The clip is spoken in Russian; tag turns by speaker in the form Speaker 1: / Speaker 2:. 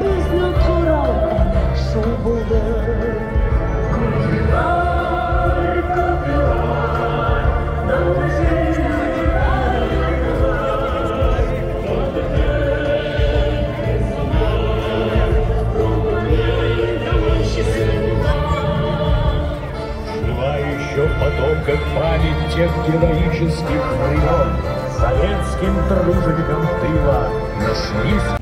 Speaker 1: biz natural and so bolder. Купивар, купивар,
Speaker 2: Жила еще в потомках память тех героических времен. Советским труженикам тыла нашлись